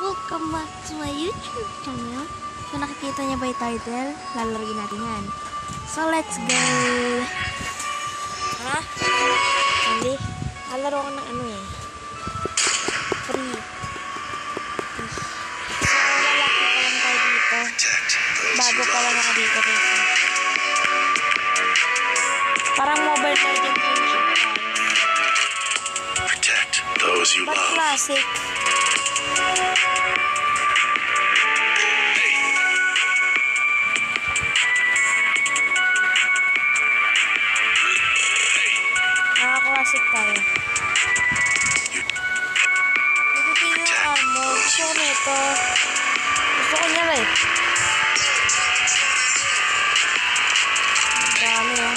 Welcome back to my YouTube channel. So nakikita niya ba yung title? Lalagyan natin yan. So let's go! Ha? Hindi. Lalaro ko ng ano eh. Free. So lalaki pa lang tayo dito. Bago pa lang ako dito dito. Parang mobile legend. Protect those you But love. classic. Tayo. Din yung armor. Gusto ko nito. Gusto ko niya eh. Ang dami oh.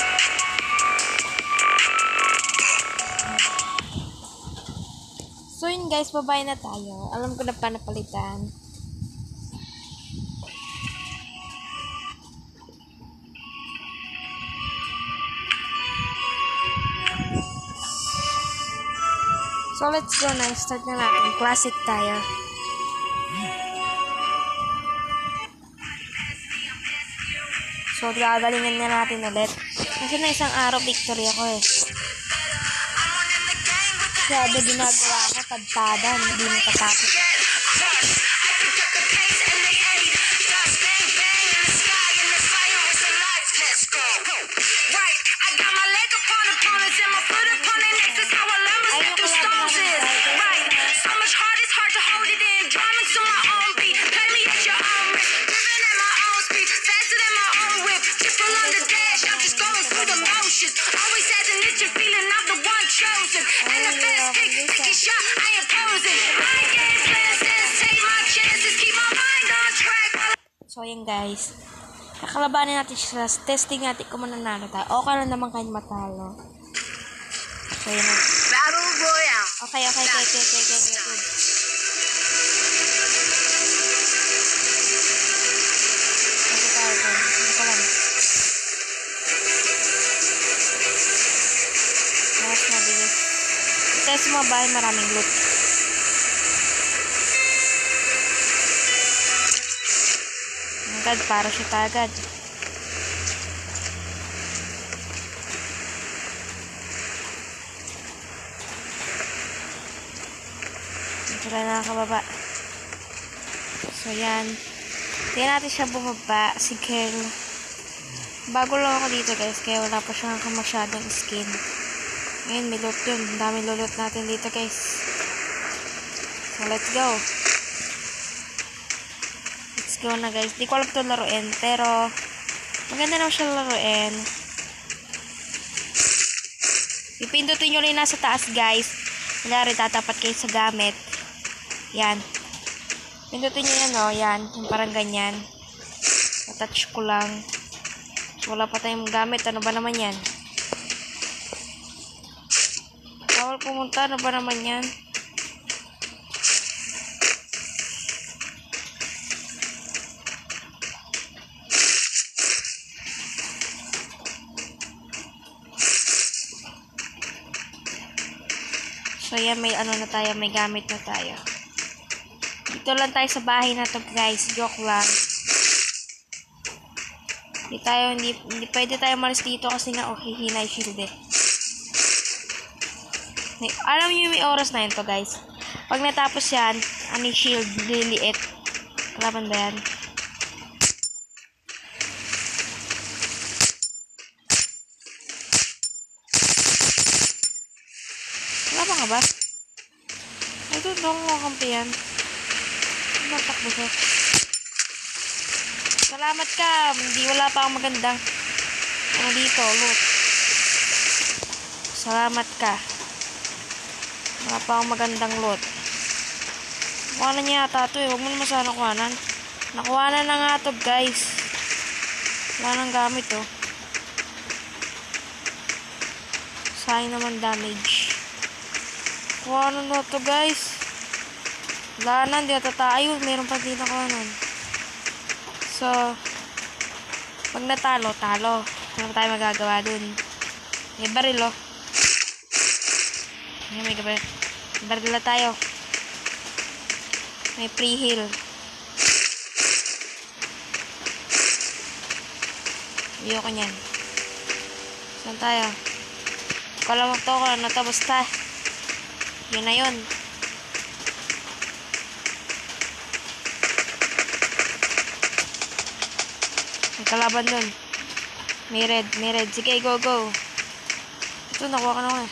So yun guys, babae na tayo. Alam ko na pa napalitan. So let's go na. Start na natin. Classic tayo. So gagalingan na natin ulit. Kasi na isang araw victory ako eh. Grabe ginagawa ko, tadtada, hindi matatapos. Guys. Kakalabanin natin siya. Testing natin kung mananalo tayo. Okay lang naman kahit matalo. Ayan na. Battle Royale. Okay, okay, okay, okay, okay, okay, okay. Okay. Test mo ba maraming loot? Agad, para siya agad. Dito na nakakababa. So, yan. Hindi natin siya bumaba. Si Kel. Bago lang ako dito, guys. Kaya wala pa siyang masyadong skin. Ngayon, may loot yun. Dami lulot natin dito, guys. So, let's go. Go na, guys. Di ko alam ito laruin. Pero, maganda naman siya laruin. Ipindutin nyo rin nasa taas, guys. Kunyari, tatapat kayo sa gamit. Yan. Pindutin nyo yan, oh. Yan. Yung parang ganyan. Touch ko lang. Wala pa tayong gamit. Ano ba naman yan? Bawal pumunta. Ano ba naman yan? Yan, may ano na tayo, may gamit na tayo. Dito lang tayo sa bahay na to, guys. Joke lang. Hindi tayo, hindi, hindi pwede tayo malis dito kasi nga, okay, hinay shield eh. Alam niyo yung may oras na yun to, guys. Pag natapos yan, ano yung shield, liliit. Kalaban ba yan? Ka ba? I don't know kung kakampi yan. Ano takbo siya? Salamat ka. Hindi wala pa akong magandang ano dito, look. Salamat ka. Wala pa akong magandang loot. Kuhanan niya yata ito eh. Huwag mo naman sana kuhanan. Nakuhanan na nga to guys. Wala nang gamit oh. Sayang naman damage. Kuhanan na to guys. Wala na, hindi ata tayo. Meron pa dito kuhanan. So, pag natalo, talo. Ano tayo magagawa dun? May baril oh. Ngayon may gabi. Baril na tayo. May pre-heal. Ayoko niyan. Saan tayo? Kalamag to ko, ano to, basta. Yun na yun. May kalaban dun. May red, may red. Sige, go, go. Ito, nakuha ka na ko eh.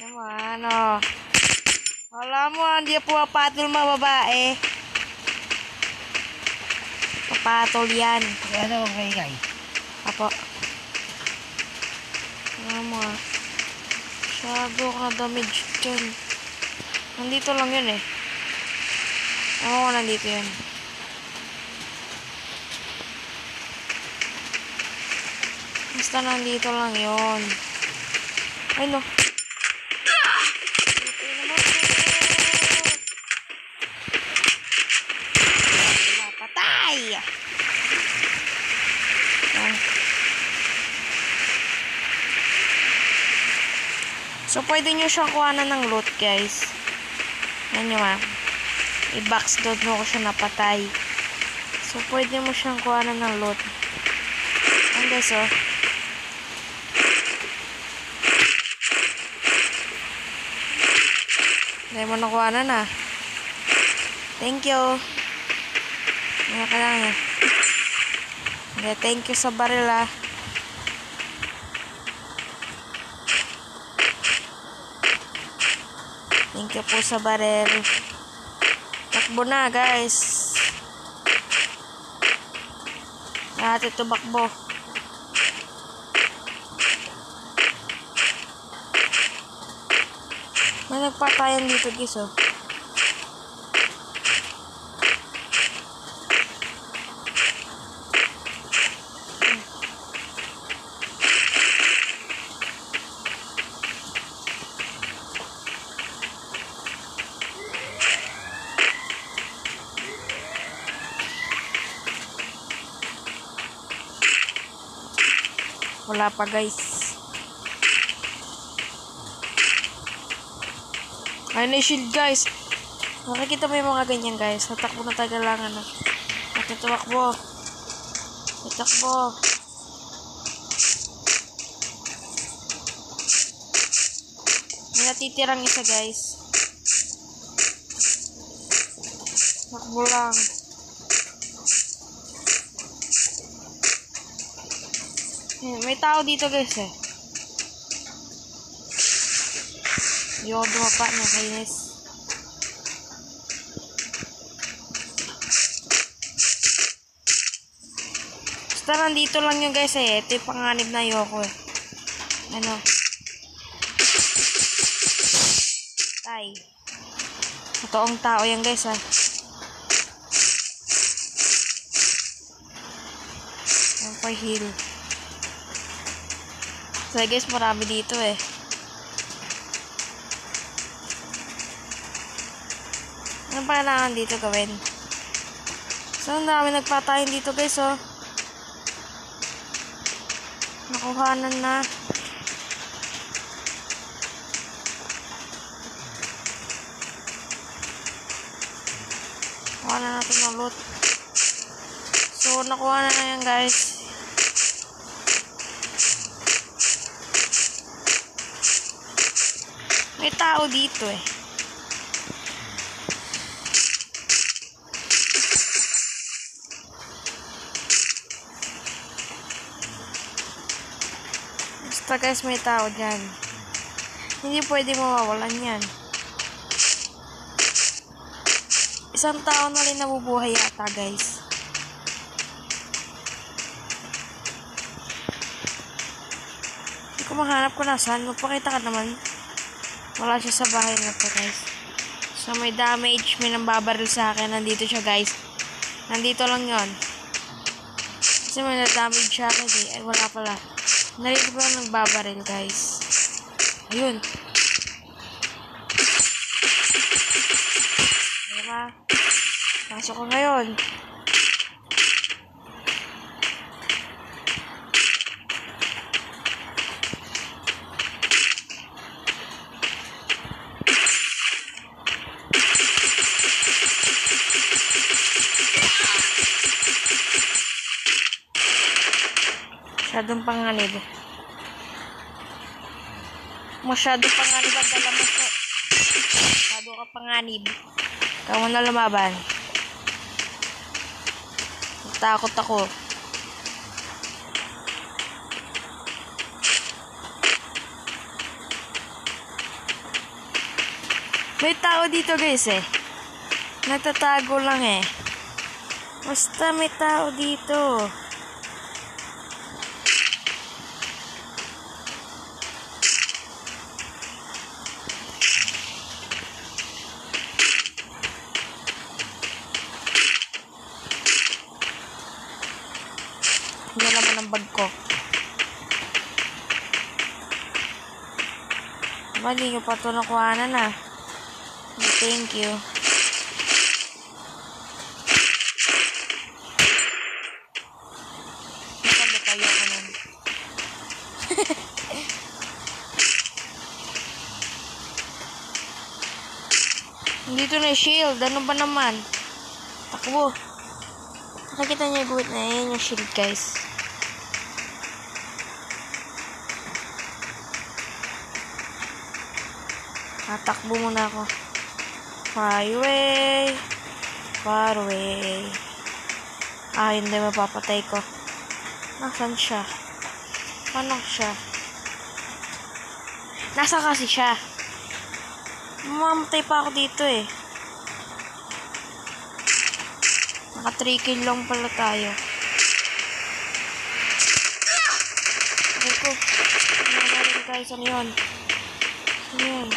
Ano mo, ano? Wala papatol mga babae. Papatol yan. Ano ang kay kay? Apo. Ano mo, ah. Masyado ka damage dyan. Nandito lang yun eh. Oo, nandito yun. Basta nandito lang yun. Ay no. Puti naman po. Patay! Ah. So, pwede nyo siyang kuhanan ng loot, guys. Yan nyo, ah. I-box down mo ko siya napatay. So, pwede mo siyang kuhanan ng loot. Yan, guys, oh. Dahil mo nakuha na na. Thank you. Ano ka lang eh. Okay, thank you sa baril you po sa baril. Takbo na guys. Lahat ito bakbo. May nagpatayan dito guys oh. Wala pa guys. Ayun na shield guys. Makikita mo yung mga ganyan guys. Natakbo na tagalangan na. At tumakbo. Itakbo. May natitirang isa guys. Takbo lang. Ayun, May tao dito guys eh. Yung dumapa na kainis. Basta nandito lang yung guys eh. Ito yung panganib na yoko eh. Ano? Tay. Totoong tao yan guys ah. Yan pa So guys, marami dito eh. Ano pa kailangan dito gawin? So, ang dami nagpatayin dito guys, oh. Nakuhanan na. Kuha na natin ng loot. So, nakuha na na yan guys. May dito eh. Basta guys, may tao dyan. Hindi pwede mawawalan yan. Isang tao na rin nabubuhay yata guys. Hindi ko kung nasaan. Magpakita ka naman. Wala siya sa bahay na to guys. So may damage. May nambabaril sa akin. Nandito siya guys. Nandito lang yon Kasi may na-damage siya eh. Ay, wala pala. Ko lang nagbabaril, guys. Ayun. Diba? Pasok ko ngayon. Masyadong panganib. Masyadong panganib ang dala mo po. Masyado ka panganib. Ikaw na lumaban. Takot ako. May tao dito guys eh. Natatago lang eh. Basta may tao dito. Hindi naman ang bag ko. Mali nyo pa ito nakuhanan ah. Thank you. Dito na shield. Ano ba naman? Takbo. Nakikita niyo yung guhit na yan yung shield guys. Tatakbo muna ako. Far away. Far away. Ah, hindi mapapatay ko. Nasaan siya? Paano siya? Nasa kasi siya? Mamamatay pa ako dito eh. Naka 3 kill lang pala tayo. Sabi ko, nangyari ko guys, ano yun? Ano yun?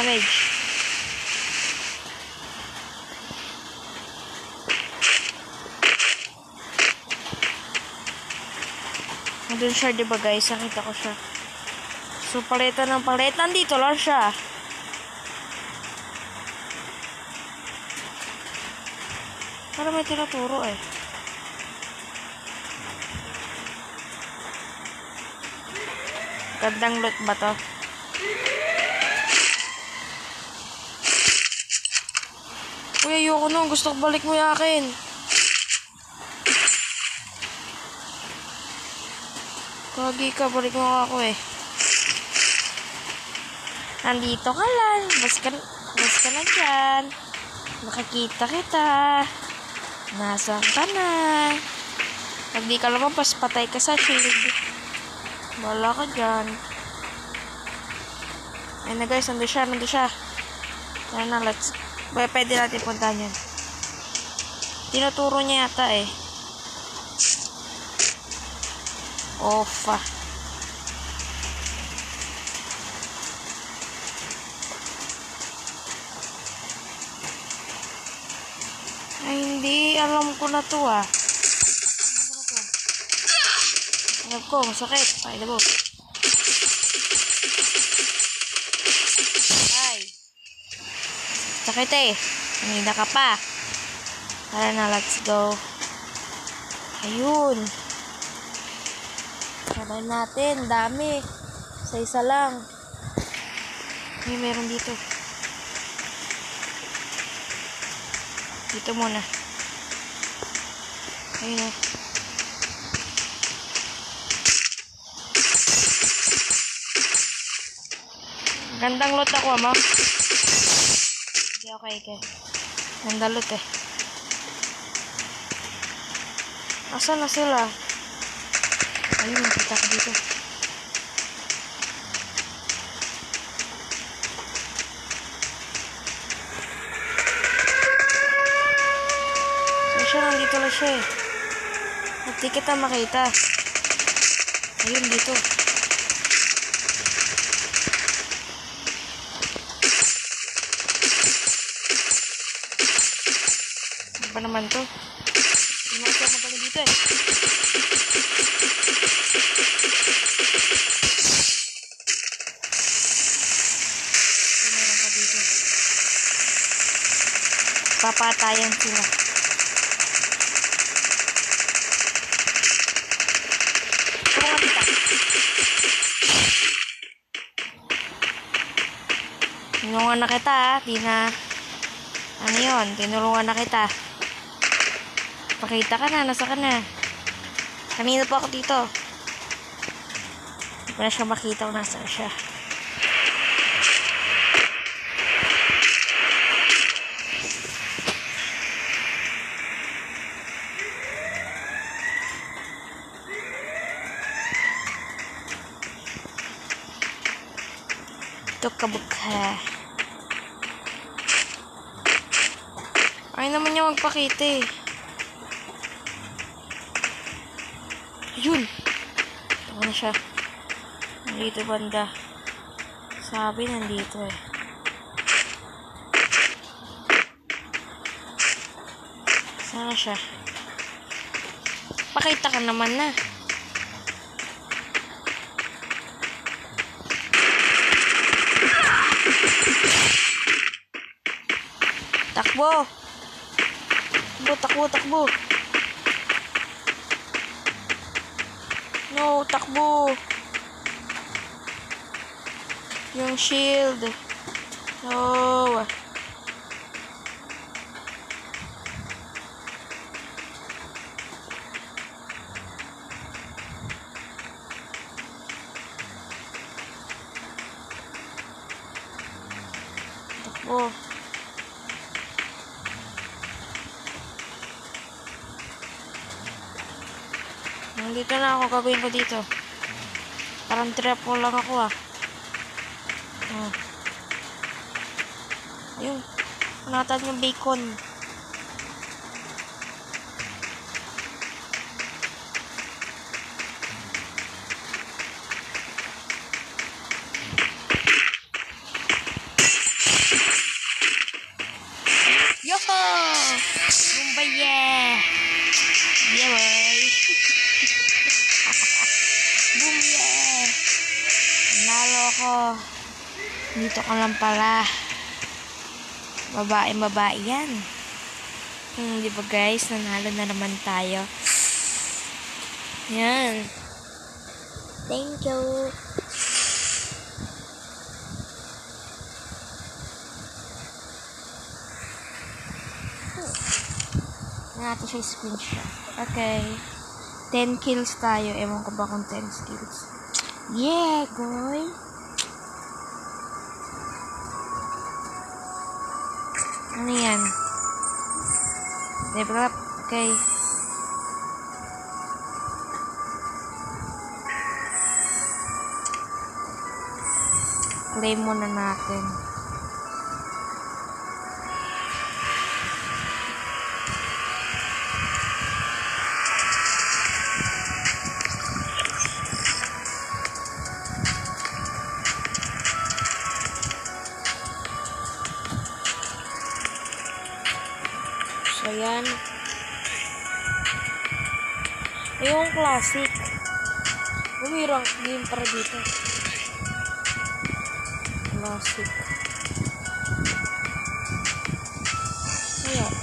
Damage. Nandun siya, di ba guys? Nakita ko siya. So, palitan ng palitan. Dito lang siya. Para may tinuturo eh. Gandang loot ba to? Uy, ayoko nung. Gusto ko balik mo yung akin. Kagi ka, balik mo ako eh. Nandito ka lang. Bas ka, bas ka na dyan. Nakikita kita. Nasaan ka na? Pag di ka lumabas, patay ka sa shield. Wala ka dyan. Ayun na guys, nandun siya, nandun siya. Tara na, let's... Pwede, pwede natin puntahan yun. Tinuturo niya yata eh. Ah. Ay, hindi. Alam ko na to ah. Alam ko masakit. Ay, Sakit eh. Kanina ka pa. Tara na, let's go. Ayun. Sabay natin. Dami. Sa isa lang. May meron dito. Dito muna. Ayun na. Gandang lot ako, ma. Hindi, lot eh. Asan na sila? Ayun, nakita ko dito. So, siya, nandito lang siya eh. At di kita makita. Ayun, dito. Ba naman to? Hindi mo siya magaling dito eh. Ito meron pa dito. Papatayan sila. Tinulungan na kita ah. Di na... Ano yun? Tinulungan na kita. Pakita ka na. Nasa ka na. Kanina pa ako dito. Hindi ko na siya makita kung nasa siya. Ito kabukha. Ay naman niya magpakita eh. Yun. Ito na siya. Nandito banda. Sabi nandito eh. Sana siya. Pakita ka naman na. Takbo! Takbo, takbo, takbo! No, takbo! Yung shield. No. Takbo. Nandito na ako. Gagawin ko dito. Parang trap mo lang ako ah. Oh. Ayun. Panatan yung bacon. Ka lang pala. Babae, babae yan. Hmm, di ba guys? Nanalo na naman tayo. Yan. Thank you. Natin siya screenshot. Okay. 10 kills tayo. Ewan ko ba kung 10 kills. Yeah, boy. Ano yan? Level up. Okay. Claim muna natin. Classic. Umirang game para dito. Classic. Ayan.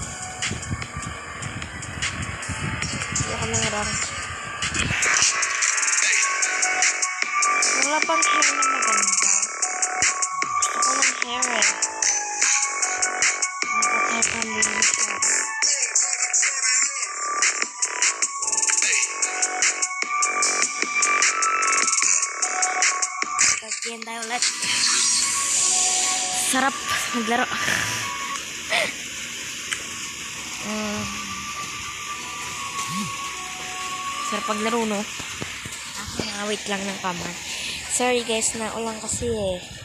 Hindi ako nang Sarap maglaro. Mm. Sarap paglaro, no? Ah, wait lang ng kamar. Sorry guys, na ulang kasi eh.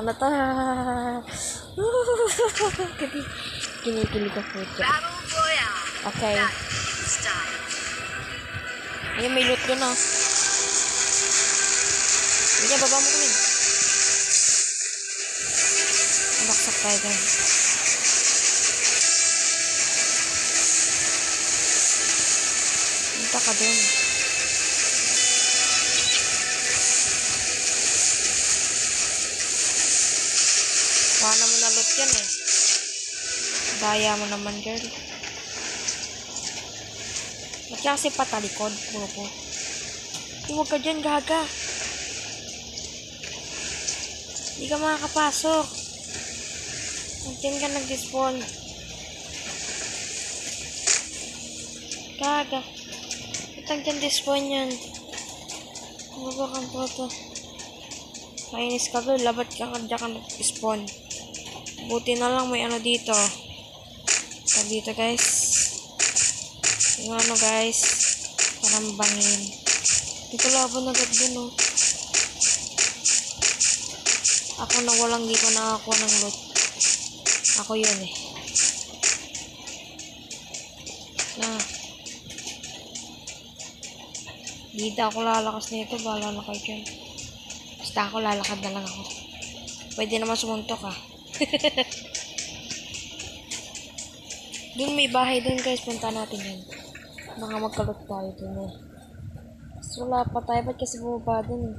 Ano to? Kini kinikilig ako Royale. Okay. Ayan, may loot doon, ah. Sige, baba mo kami. Baksak tayo dyan. Punta ka dun. Wala mo na loot yan eh. Daya mo naman, girl. Ba't ka kasi patalikod, ko? Huwag ka dyan, gaga. Hindi ka makakapasok. Nandiyan ka nag-despawn. Gaga. Ba't nandiyan despawn yan? Ano ba kang toto? Kainis ka girl, labat ka dyan ka nag-spawn. Buti na lang may ano dito. Tag dito guys. Yung ano guys, parang bangin. Dito laban agad dun oh. Ako na walang di ko nakakuha ng loot. Ako yun eh. Na. Di na ako lalakas nito, bahala na kayo dyan. Basta ako lalakad na lang ako. Pwede naman sumuntok ah. Dun may bahay dun guys, punta natin yan. Baka magkalot tayo dun eh. Mas wala pa tayo, ba't kasi bumaba dun eh?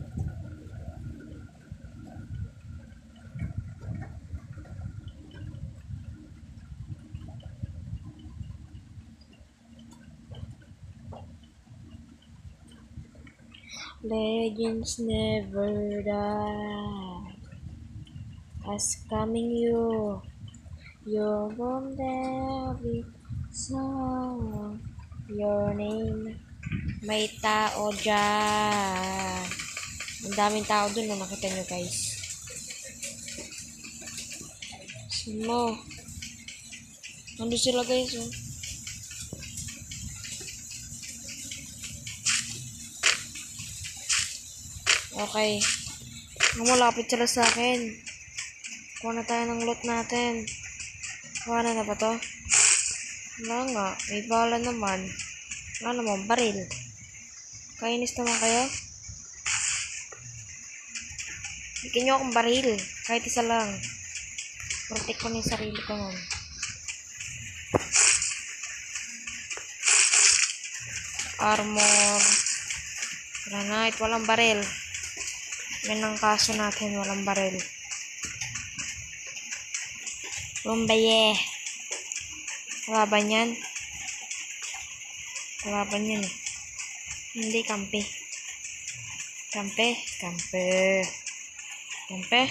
Legends never die. As coming you, your won't there be song. Your name. May tao dyan. Ang daming tao dun, no? nakita nyo guys. Saan mo? Nandun sila guys, oh. Okay. Malapit sila sa akin. Kuha na tayo ng loot natin. Kuha na na ba to? Wala nga. May bala naman. Wala naman. Baril. Kainis naman kayo? Bigyan nyo akong baril. Kahit isa lang. Protect ko na yung sarili ko nun. Armor. Granite. Walang baril. Yan ang kaso natin, walang baril. Yan. Kalaban yan eh. Hindi, kampe. Kampe. Kampe. Kampe.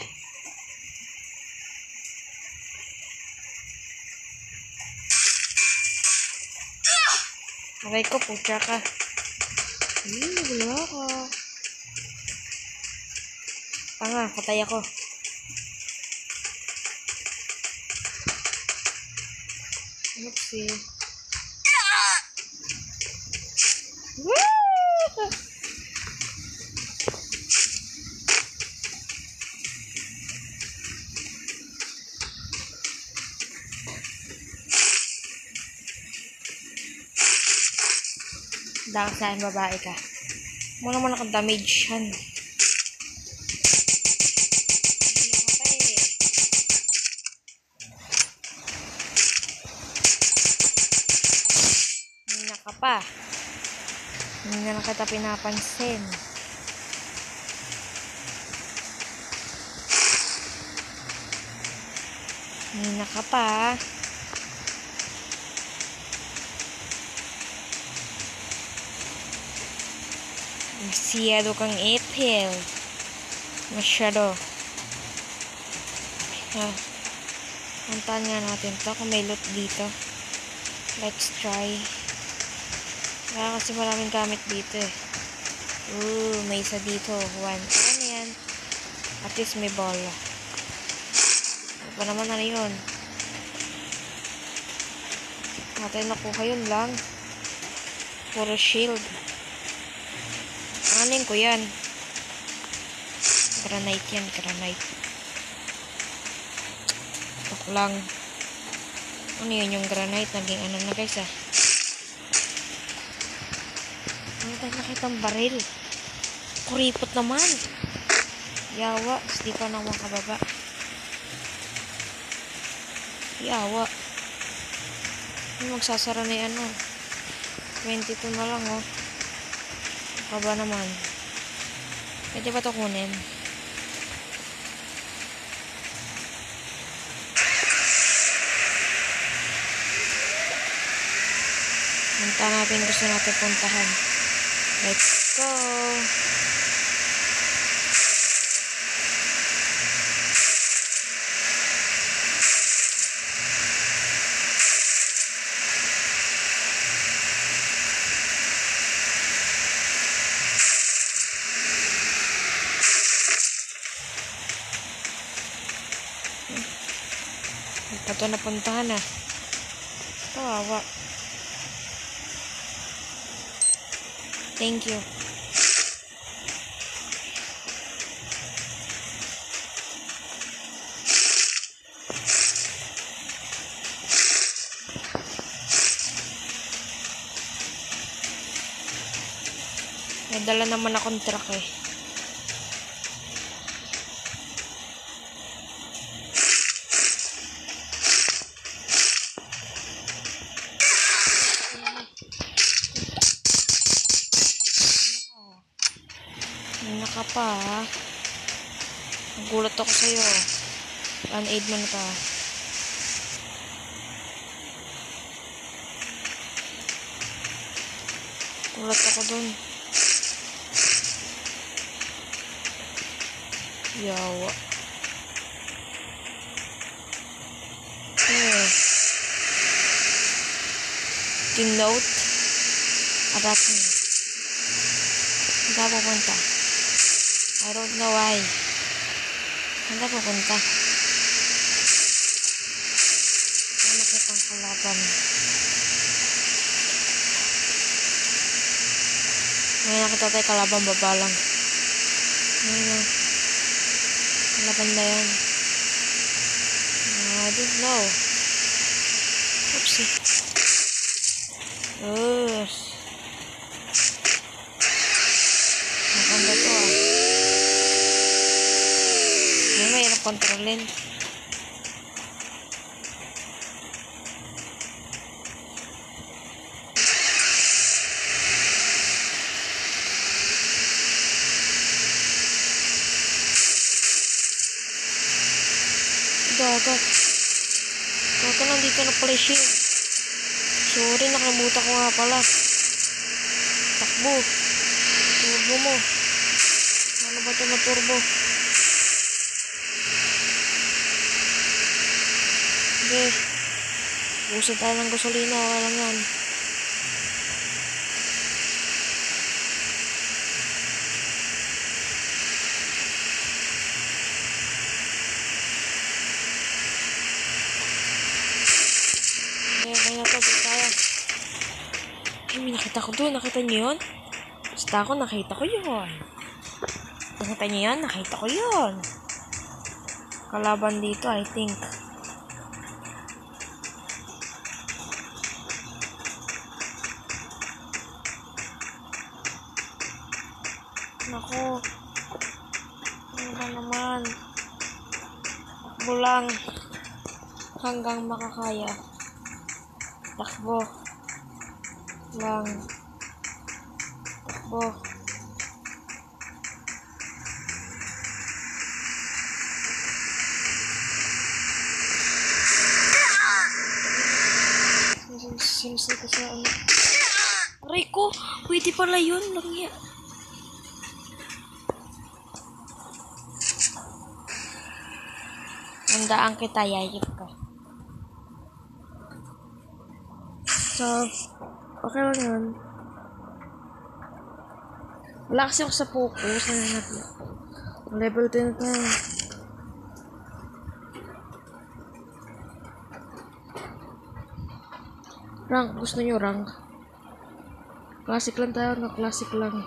Aray ko, putya ka. Hmm, wala ka. Tanga, patay ako. Woo! Dahil sa akin, babae ka. Muna mo naka-damage yan. Hindi na lang kita pinapansin. Hina ka pa. Masyado kang ipil. Masyado. Ha. Puntahan nga natin to kung may loot dito. Let's try. Wala kasi maraming gamit dito eh. Ooh, may isa dito. One. Ano yan? At least may bola. Ano pa naman ano yun? Natin nakuha yun lang. Puro shield. Anin ko yan. Granite yan, granite. Tok lang. Ano yun yung granite? Naging ano na guys ah. Tayo nakitang baril? Kuripot naman. Yawa. Tapos di pa na makababa. Yawa. Magsasara na yan oh. 22 na lang oh. Baba naman. Pwede ba ito kunin? Punta natin gusto natin puntahan. Let's go! Ito to napuntahan ah. Kawawa. Thank you. May dala naman akong truck eh. Pa ha. Nagulat ako sa'yo. Pan-aid mo na pa. Gulat ako dun. Yawa. Eh. Denote. Arachne. Saan ka pupunta? I don't know why. Saan pupunta? Ano kitang kalaban? May nakita tayo kalaban baba lang. Ano? Kalaban ba yan? I don't know. Oopsie. Yes. Maganda to ah. May kontrolin. Gaga. Gaga nandito na pala shield. Sorry, nakalimutan ko nga pala. Takbo. Turbo mo. Ano ba ito na turbo? Sige. Usin tayo ng gasolina. Wala lang yan. Nakita ko doon. Nakita niyo yun? Basta ako, nakita ko yun. Nakita niyo yun? Nakita ko yun. Kalaban dito, I think. Naku. Ano ba naman? Takbo lang. Hanggang makakaya. Takbo. Lang. Takbo. Sinisay ko sa ano. Aray ko! Pwede pala yun. Langya. Handaan kita, yayip ka. So, okay lang yun. Wala kasi ako sa focus. Level 10 na tayo. Rank, gusto nyo rank? Classic lang tayo, na classic lang.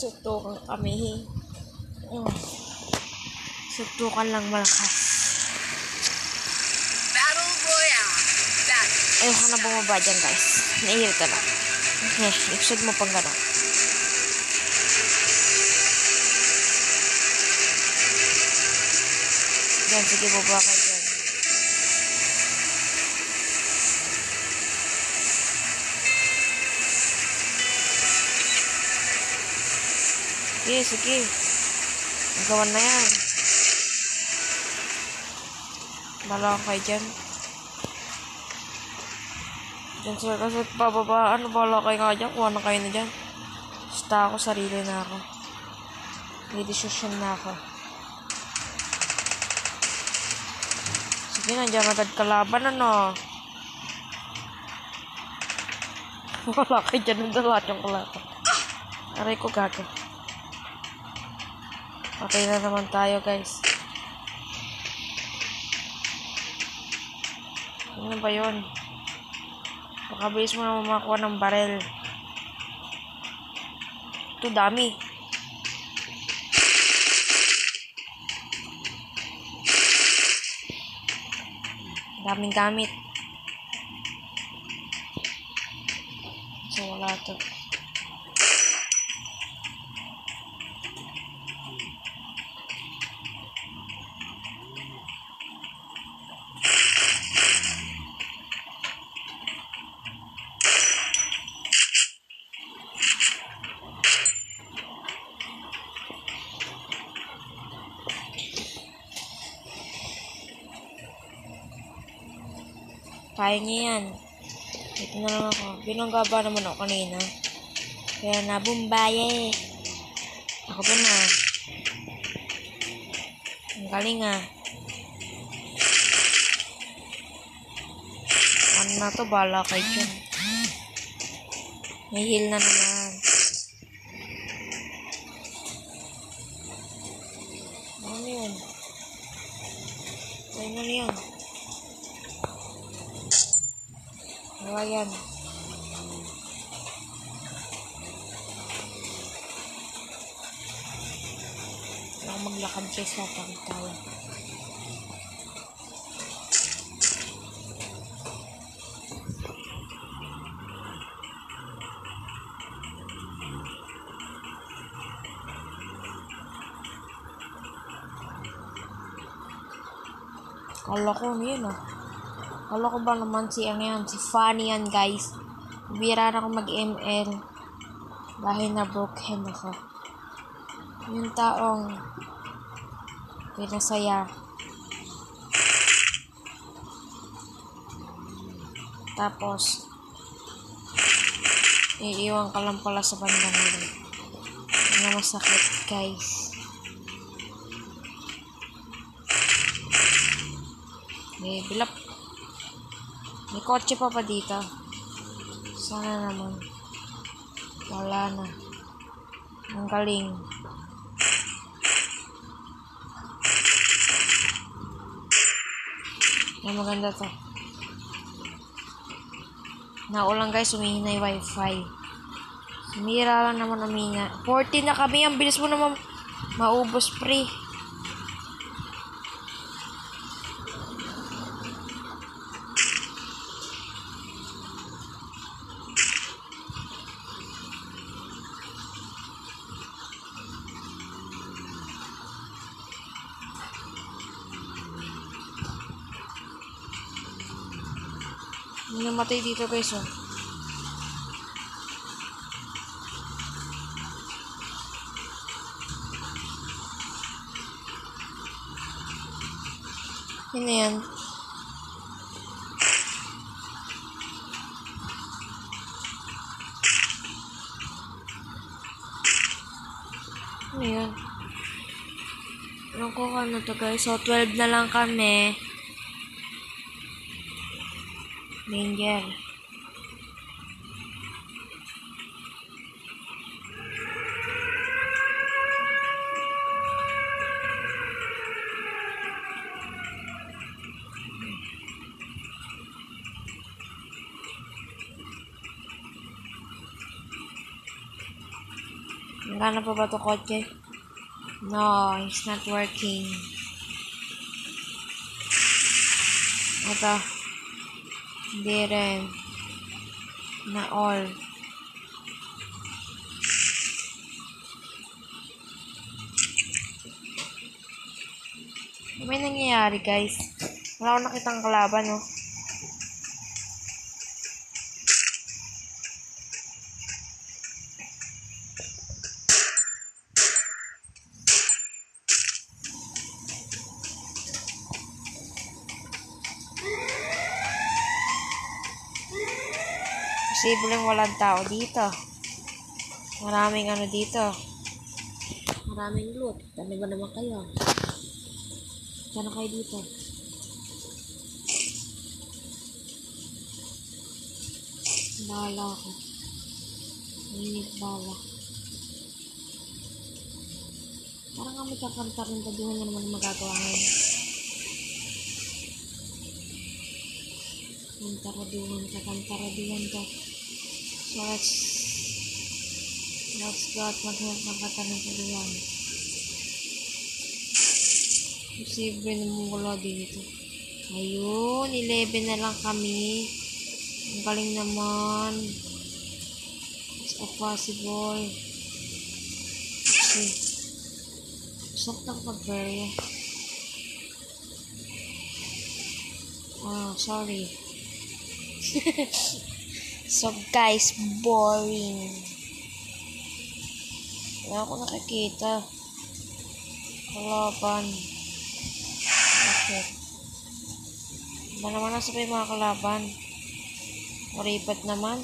Suntukan kami. Mm. Suntukan lang malakas. Battle Royale. Battle. Ayaw ka na bumaba dyan, guys. Naihil ka na. Eh, iksod mo pang gano'n. Yan, sige, baba kayo Sige, sige. Magawan na yan. Bala kayo dyan. Diyan sir, kasi pababa, ano bala kayo nga dyan, kuha na kayo na dyan. Basta ako, sarili na ako. May desisyon na ako. Sige, nandiyan agad kalaban, ano. Wala kayo dyan, nandun lahat yung kalaban. Aray ko gago. Patay na naman tayo, guys. Ano ba yun? Makabilis mo na makakuha ng barel. Ito, dami. Daming gamit. So, wala to. Kaya niya yan. Ito na lang ako. Binangga ba naman ako kanina? Kaya na, bumbaye. Ako pa na. Ang galing ah. Ano na to, bala kay dyan. May heal na naman. Ano yun? Ano na yan? Ano yan? Kailangan maglakad siya sa tayo. Kala ko yun ah. Kala ko ba naman si ano yan, si Fanny yan guys. Bira na ako mag-ML. Dahil na broken ako. Yung taong pinasaya. Tapos, iiwan ka lang pala sa bandang huli. Ano masakit guys. May bilap. May kotse pa pa dito. Sana naman. Wala na. Ang galing. Ay, maganda to. Naulang guys, umihina yung wifi. Sumira lang naman umina. 14 na kami. Ang bilis mo naman maubos pre. May namatay dito guys oh. Yun na yan. Ano yun? Ewan ko kung ano to guys. So, 12 na lang kami. Danger. Gana pa ba ito? No, it's not working. Ito. Hindi rin. Na all. May nangyayari guys. Wala akong nakitang kalaban, no? Posibleng walang tao dito. Maraming ano dito. Maraming loot. Ano ba naman kayo? Sana kayo dito. Bala ako. Init bala. Parang kami kakanta rin taduhan niya naman magagawa ngayon. Kantaraduhan ka, kantaraduhan ka. So let's let's go at maghanap ng katanong taduhan. Posible naman wala dito. Ayun, 11 na lang kami. Ang galing naman. It's a possible. Okay. Sakto ko pag-barrier. Oh, sorry. so guys, boring. Wala ako nakikita. Kalaban. Bakit? Ba naman nasa pa mga kalaban? Maripat naman.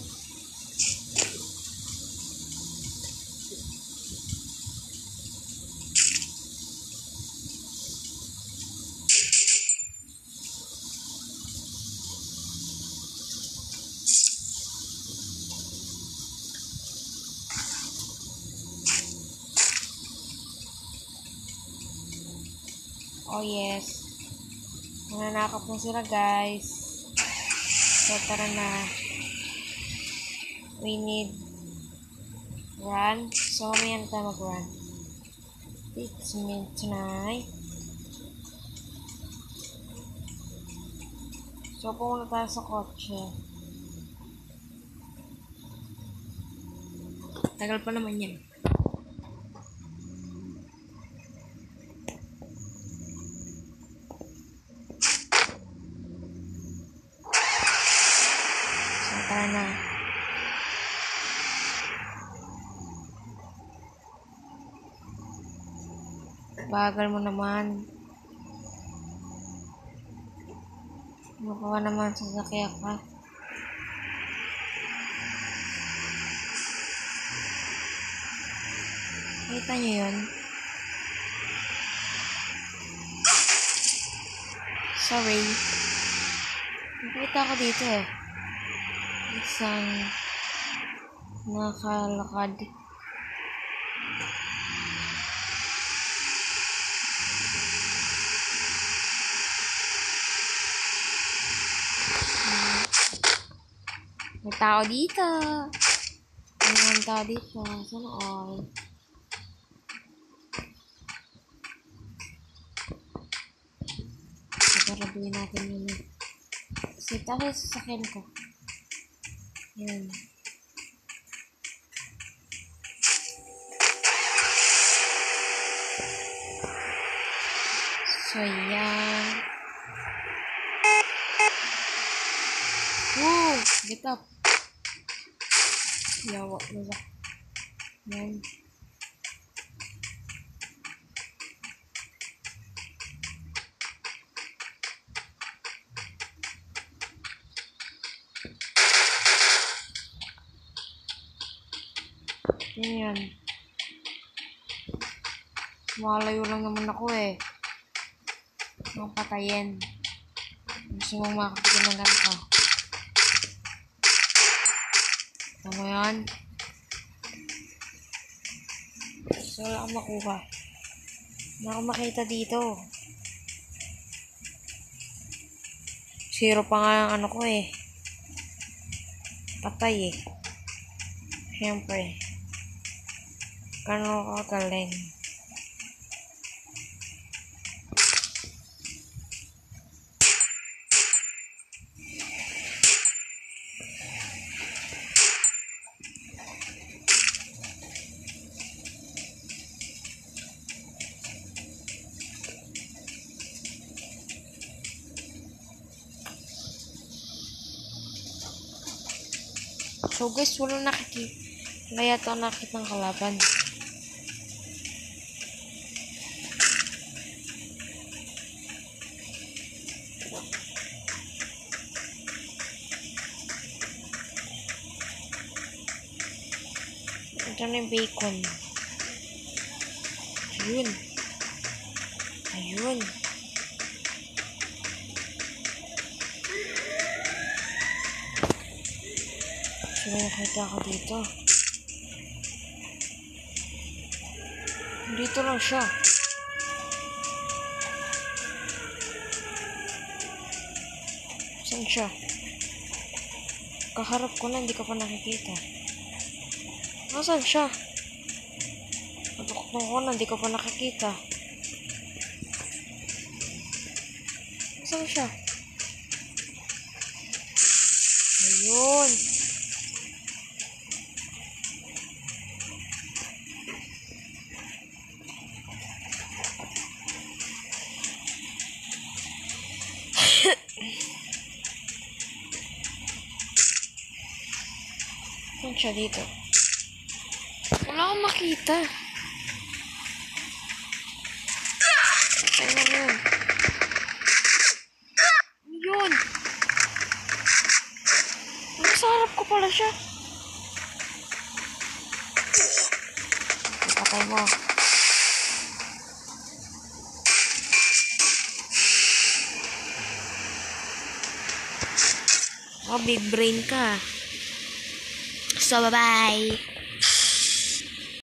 Na guys. So tara na. We need run. So mamaya na tayo mag-run. It's midnight. So pumunta tayo sa kotse. Tagal pa naman yan. So tara na. Bagal mo naman. Mukha naman sasakya ka. Kita niyo yun? Sorry. Nakita ko dito eh. Isang nakalakad. Tao dito. Mga tao dito. Sana all. Siguraduhin natin yun. Kasi ito yung sasakyan ko. Yan. So, yan. Woo! Get up. Yawa mo ba? Yan. Yan. Malayo lang naman ako eh. Mga patayin. Gusto mong makakapigil ng ganito. Tama yan. So, wala akong makuha. Wala akong makita dito. Zero pa nga ang ano ko eh. Patay eh. Siyempre. Gano'n ako galing. So guys, walang nakikita. Wala yata ako nakikita ng kalaban. Ito na yung bacon. Ayun. So, may nakita ako dito. Dito lang siya. Saan siya? Kaharap ko na, hindi ko pa nakikita. Nasaan siya? Natuktok ko na, hindi ko pa nakikita. Nasaan siya? Ayun. Saan siya dito? Wala akong makita. Ay, ano yun? Ano yun? Nasa harap ko pala siya. Patay mo. Oh, big brain ka. So, bye-bye.